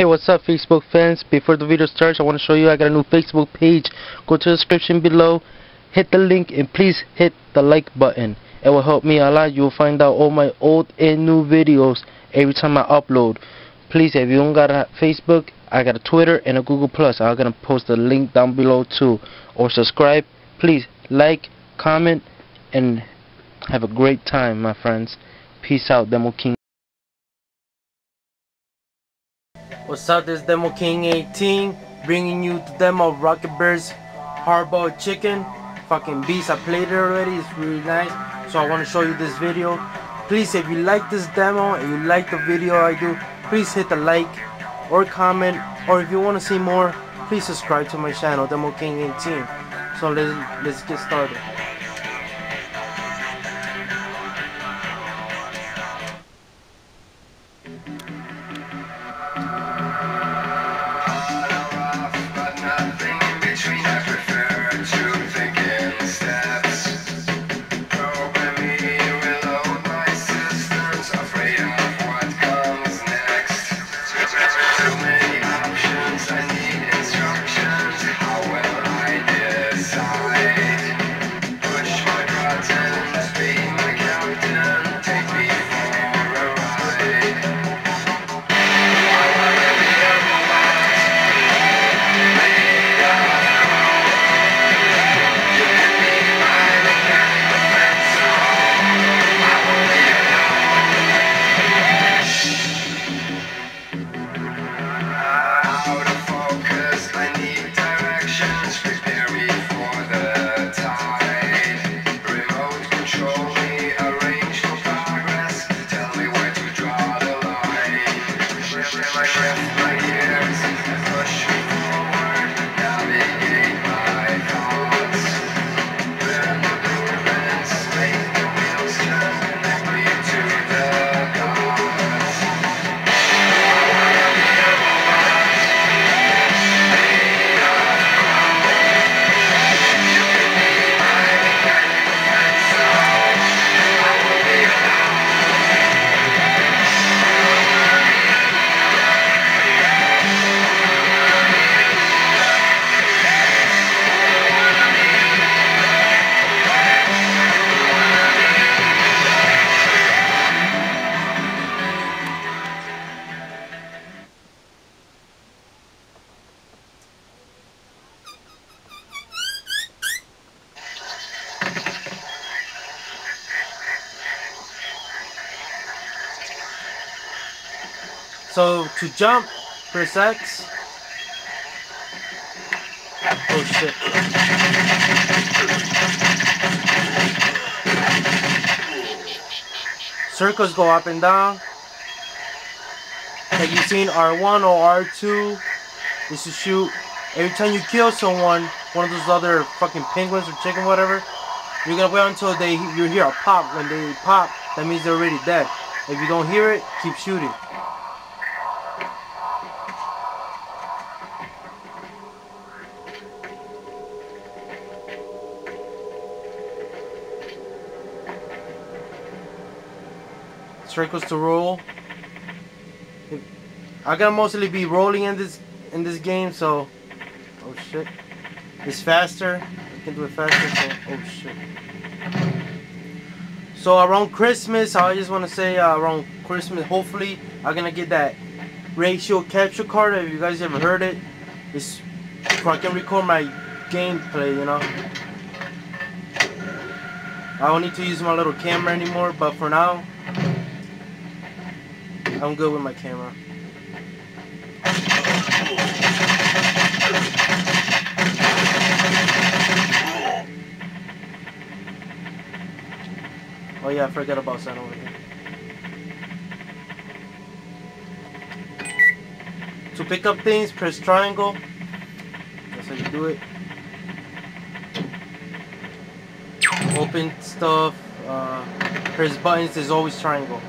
Hey what's up Facebook fans? Before the video starts I want to show you I got a new Facebook page. Go to the description below hit the link and please hit the like button. It will help me a lot. You'll find out all my old and new videos every time I upload. Please if you don't got a Facebook I got a Twitter and a Google Plus. I'm gonna post the link down below too. Or subscribe. Please like comment and have a great time my friends. Peace out Demo King What's up, this Demo King 18 bringing you the demo of Rocketbirds Hardboiled Chicken. Fucking beast, I played it already, it's really nice. So I want to show you this video. Please, if you like this demo and you like the video I do, please hit the like or comment. Or if you want to see more, please subscribe to my channel, Demo King 18. So let's, let's get started. So to jump, press X. Oh shit. Circles go up and down. Like you've seen R1 or R2 is to shoot. Every time you kill someone, one of those other fucking penguins or chicken, whatever, you're gonna wait until they you hear a pop. When they pop, that means they're already dead. If you don't hear it, keep shooting. Circles to roll. I gotta mostly be rolling in this in this game, so oh shit, it's faster. I can do it faster. So oh shit. So around Christmas, I just want to say uh, around Christmas, hopefully I'm gonna get that Roxio capture card. If you guys ever heard it, it's so I can record my gameplay. You know. I don't need to use my little camera anymore, but for now, I'm good with my camera. Oh yeah, I forgot about Sun over here. To pick up things, press triangle. That's how you do it. Open stuff, uh, press buttons, there's always triangle.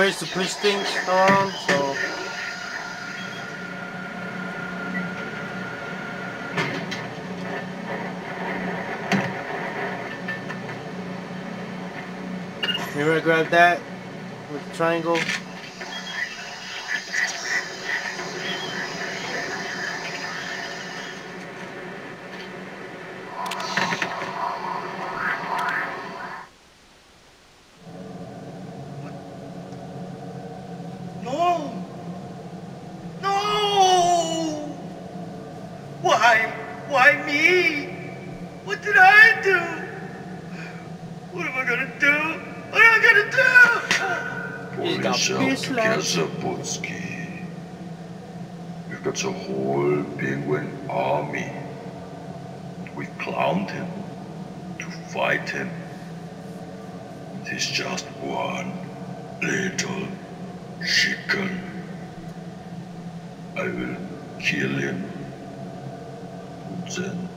Squares to push things around, so Remember to grab that with the triangle. What did I do? What am I gonna do? What am I gonna do? He's got yourself fish together, left. Zabutsky. You've got a whole penguin army. We've clowned him to fight him. It is just one little chicken. I will kill him. And then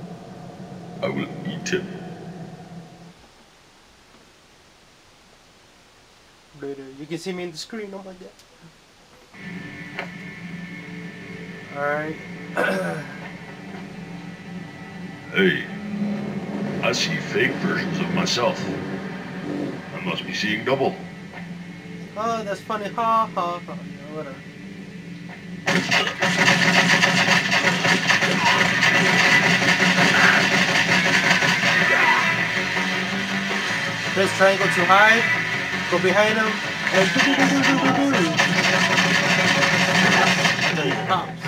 I will eat him. Uh, you can see me in the screen. Oh my god. Alright. Hey, I see fake versions of myself. I must be seeing double. oh, that's funny. Ha ha ha. Whatever. Press triangle to hide. Go behind him. And and then he pops.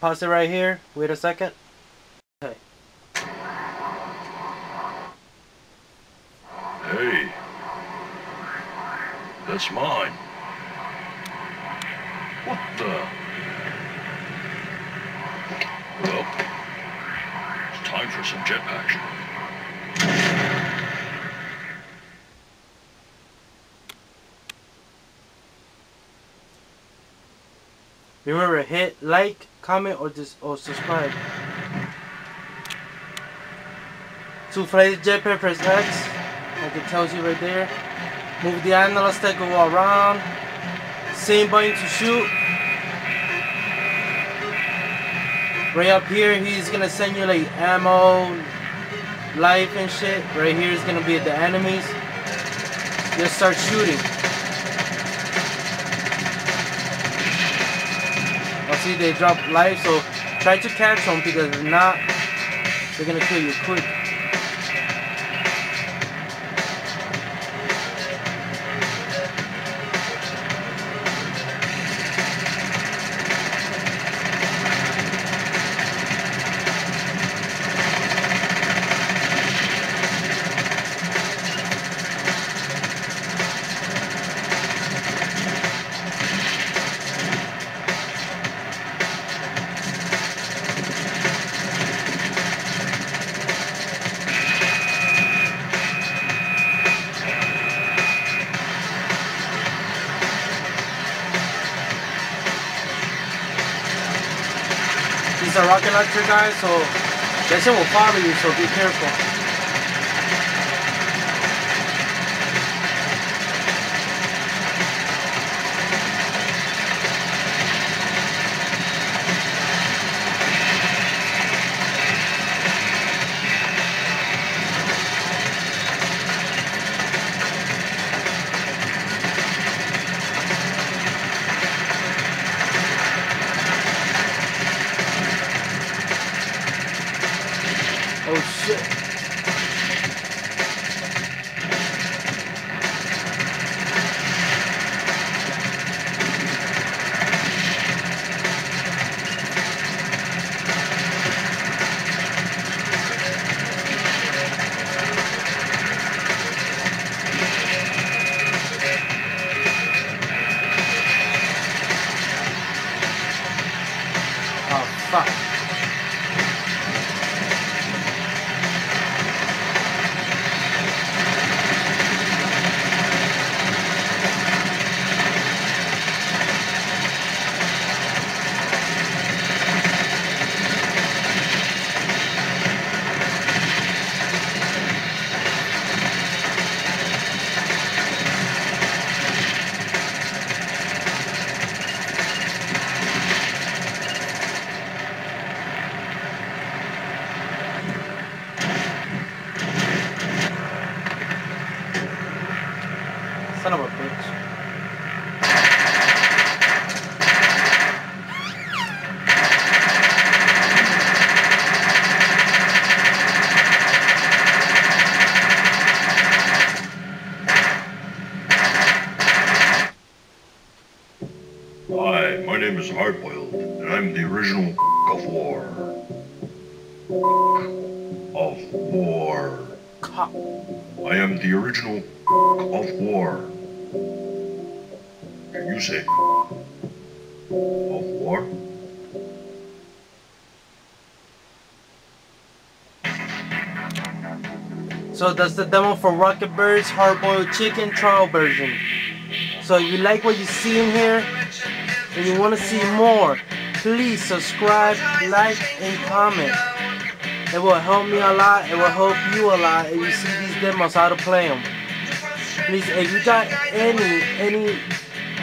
Pause it right here. Wait a second. Okay. Hey, that's mine. What the? Well, it's time for some jet action. Remember, hit like, comment, or just or subscribe. To the jetpack, press X, like it tells you right there. Move the analyst go around. Same button to shoot. Right up here, he's gonna send you like ammo, life and shit. Right here is gonna be the enemies. Just start shooting. See they drop life, so try to catch them because if not, they're gonna kill you quick. A rocket launcher guys, so that shit will follow you, so be careful. I am the original of War. Can you say of War? So that's the demo for Rocketbirds Hard Boiled Chicken trial version. So if you like what you see in here and you want to see more, please subscribe, like, and comment. It will help me a lot. It will help you a lot if you see these demos, how to play them. Please, if you got any any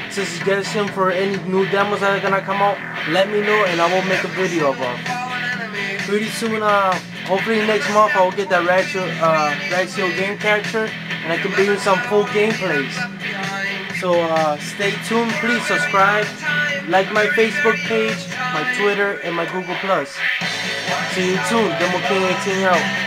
suggestion for any new demos that are gonna come out, let me know and I will make a video of them. Pretty soon, uh, hopefully next month I will get that Roxio, uh, Roxio game character and I can bring you some full gameplays. So uh, stay tuned, please subscribe, like my Facebook page, my Twitter, and my Google Plus. You soon, Demo King 18 out.